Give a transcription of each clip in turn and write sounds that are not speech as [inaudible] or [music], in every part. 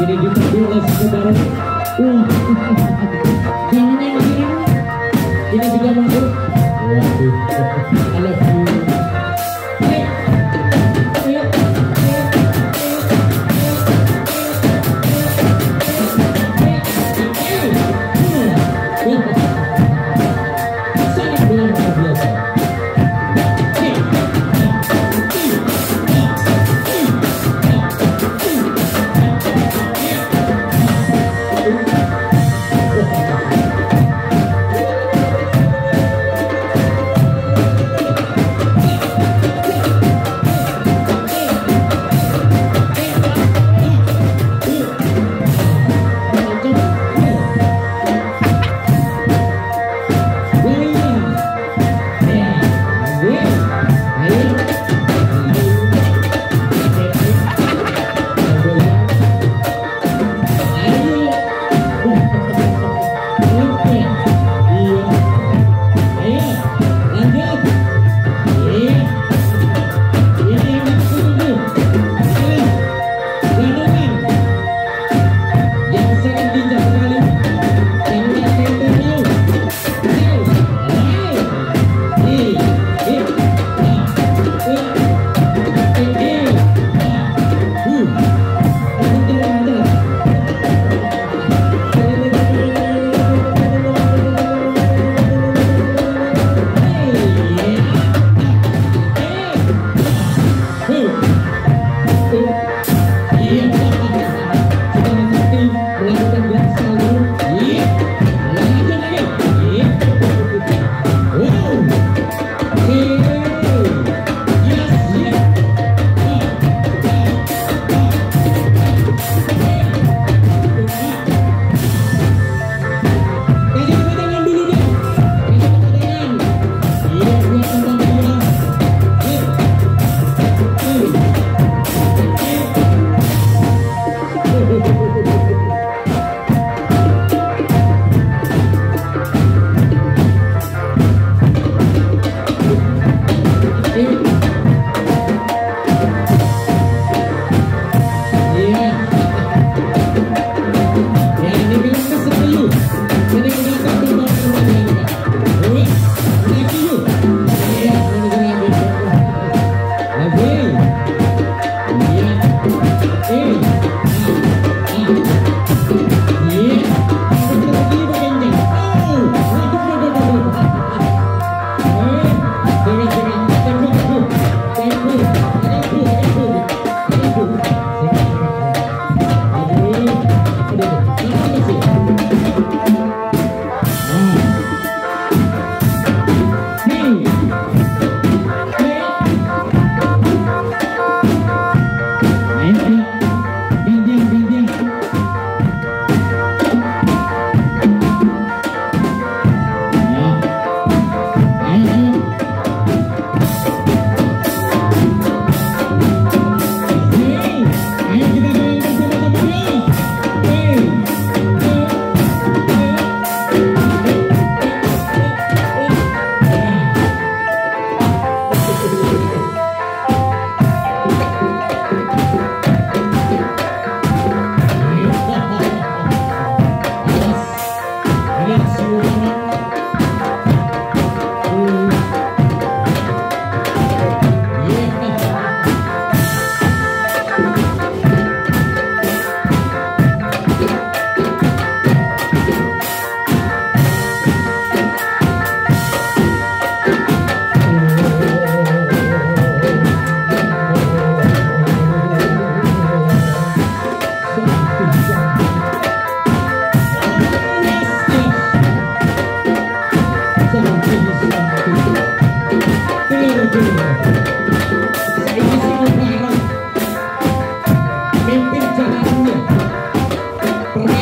permainan-permainan yang akan dilakukan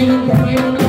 Thank you.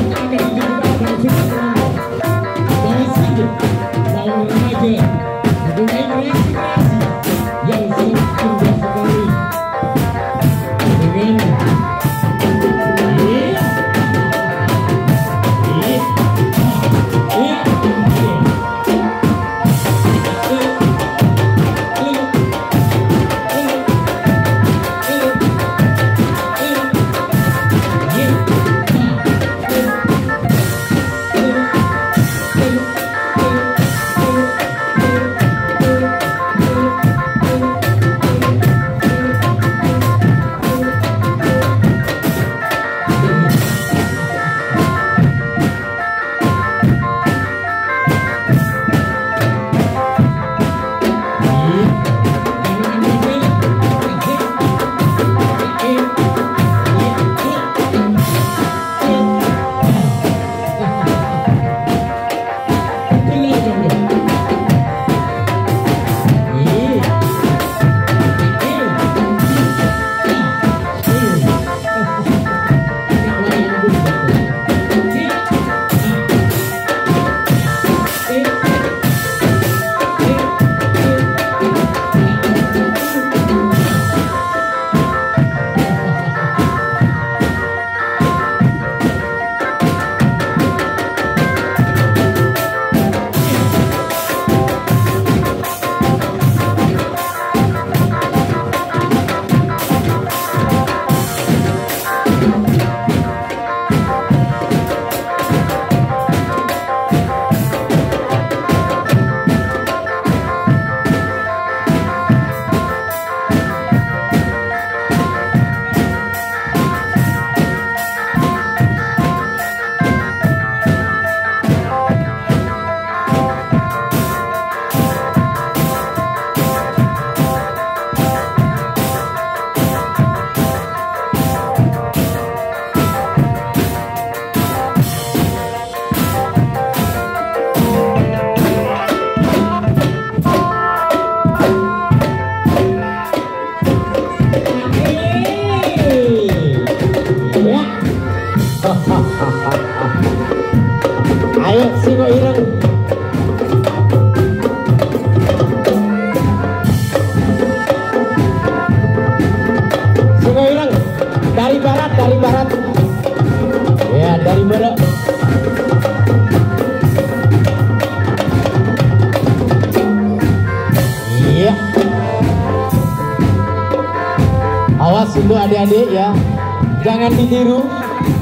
Jangan ditiru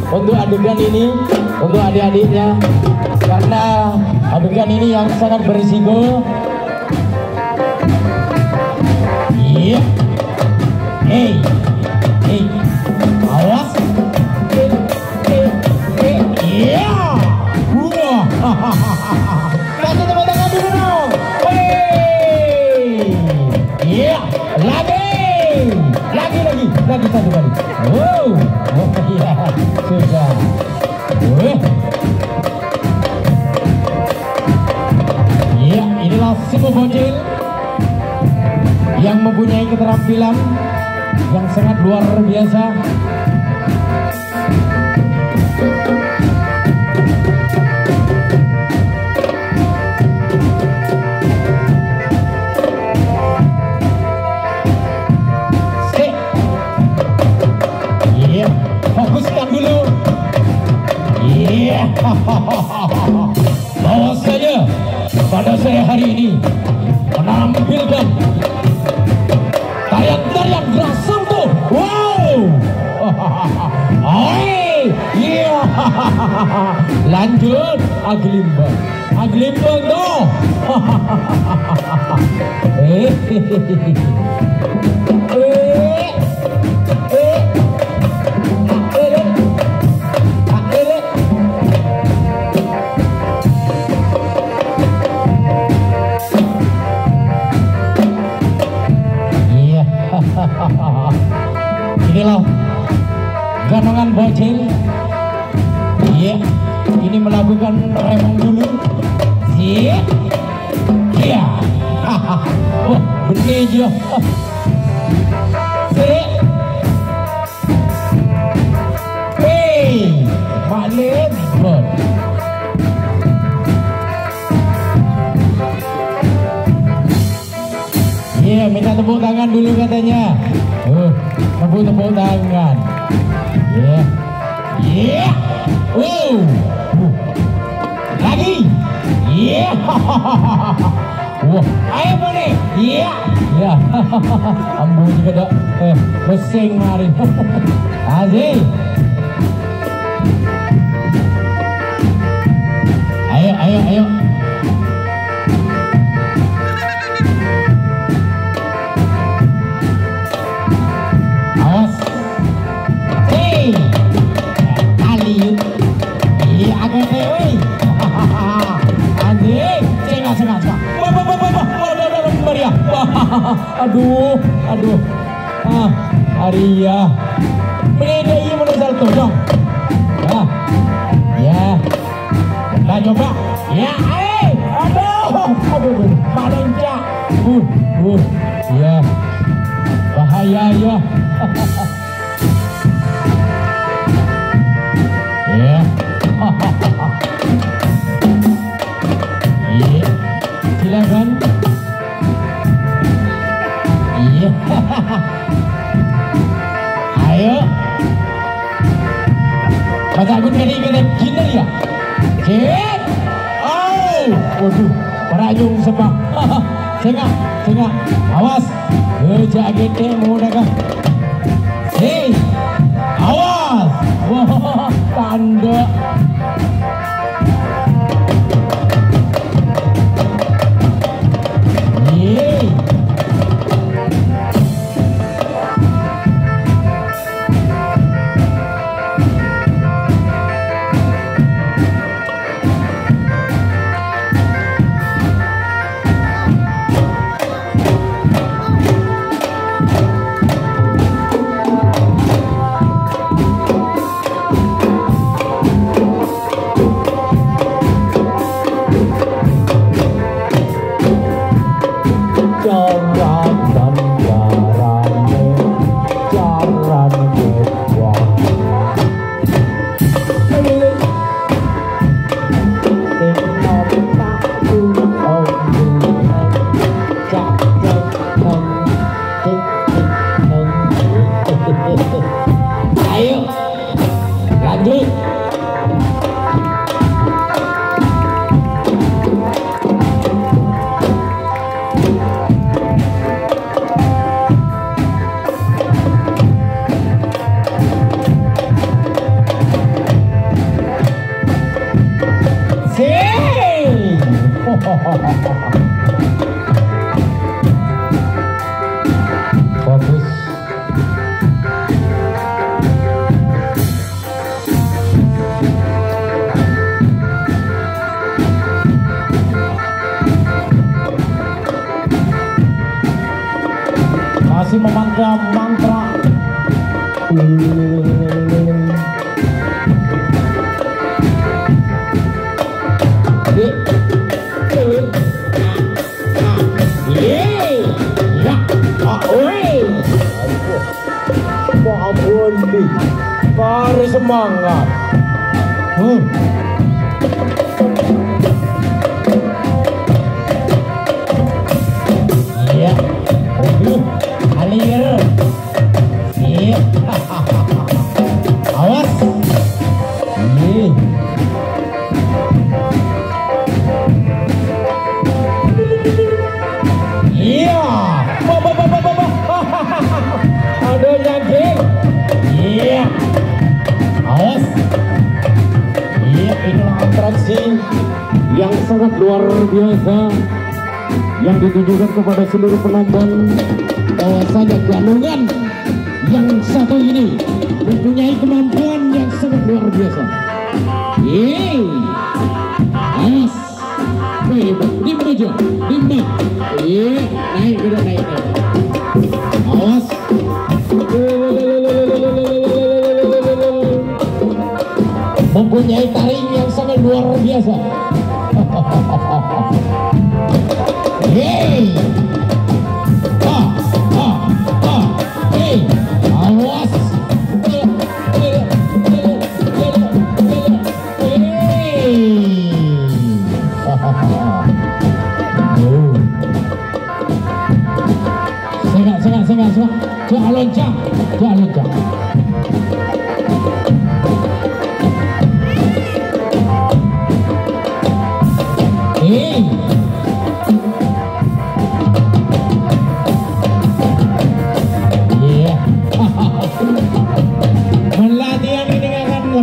untuk adegan ini untuk adik-adiknya. Karena adegan ini yang sangat berisiko. Iya. Hey hey luar biasa. Iya, fokuskan dulu. Iya. [laughs] Bawa saja pada saya hari ini menampilkan lanjut. Aglimbang aglimbang no. Iya. [laughs] Inilah bocil melakukan remong dulu sih iya. [laughs] ya wah berkejo sih hey maklim bon Iya, minta tepuk tangan dulu katanya. Oh, uh, tepuk tepuk tangan. Yeah. Yeah. Woo! Iya. Wah, ayo boleh. Iya. Iya. Ambu juga dak. Eh, besing mari. Aziz. Ayo, ayo, ayo. [laughs] aduh, aduh. Ah, Aria. Beda iya mana salto dong. Ah, ya. Nah, coba. Ya, eh, aduh, aduh, aduh, malenca. Uh, uh, ya. Bahaya ya. Ya. [laughs] Baca aku dari gini gini ya. Hit. Oh, waduh, merayung sebab. [laughs] Sengak, sengak, awas. Kerja gede mau naga. Hei, awas. Wah, [laughs] tanda. 棒啊嗯。Sangat luar biasa yang ditujukan kepada seluruh penonton bahwasanya galungan yang satu ini mempunyai kemampuan yang sangat luar biasa. Yeay. Aja, dim Iya, naik, udah naik, naik. Awas. mempunyai taring yang sangat luar biasa. Hey,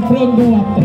фронт.